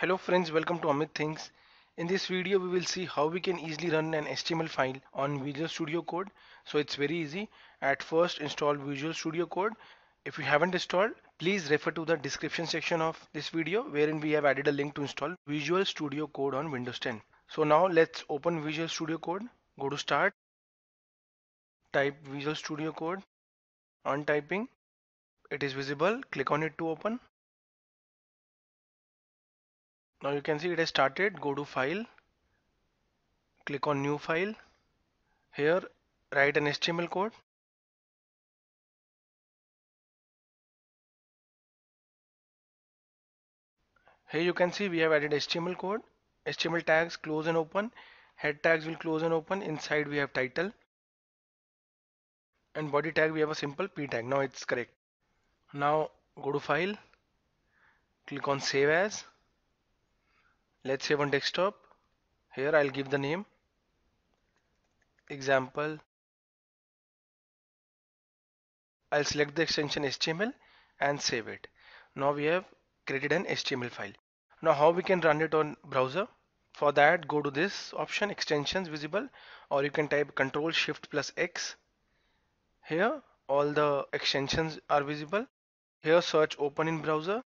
Hello friends, welcome to Amit Thinks. In this video, we will see how we can easily run an HTML file on Visual Studio Code. So it's very easy. At first, install Visual Studio Code. If you haven't installed, please refer to the description section of this video wherein we have added a link to install Visual Studio Code on Windows 10. So now let's open Visual Studio Code. Go to Start. Type Visual Studio Code. On typing, it is visible. Click on it to open. Now you can see it has started. Go to file. Click on new file. Here write an HTML code. Here you can see we have added HTML code. HTML tags close and open. Head tags will close and open. Inside we have title. And body tag we have a simple p tag. Now it's correct. Now go to file. Click on save as let's save on desktop. Here I'll give the name. Example. I'll select the extension HTML and save it. Now we have created an HTML file. Now how we can run it on browser? For that go to this option extensions visible or you can type control shift plus X. Here all the extensions are visible. Here search open in browser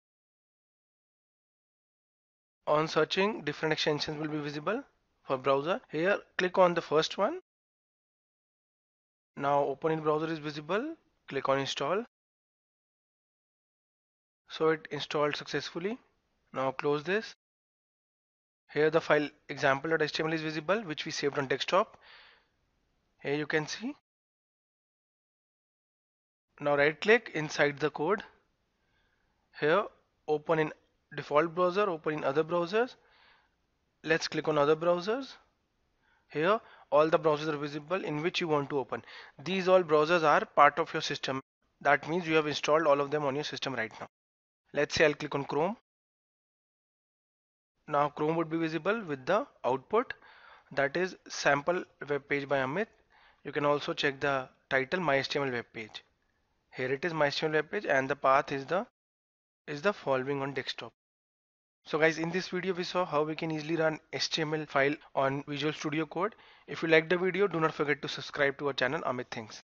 on searching different extensions will be visible for browser. Here click on the first one. Now open in browser is visible. Click on install. So it installed successfully. Now close this. Here the file example.html is visible which we saved on desktop. Here you can see. Now right click inside the code. Here open in default browser open in other browsers. Let's click on other browsers. Here all the browsers are visible in which you want to open. These all browsers are part of your system. That means you have installed all of them on your system right now. Let's say I'll click on Chrome. Now Chrome would be visible with the output. That is sample web page by Amit. You can also check the title my HTML web page. Here it is my HTML web page and the path is the is the following on desktop. So guys in this video we saw how we can easily run HTML file on Visual Studio Code. If you like the video do not forget to subscribe to our channel Amit Thinks.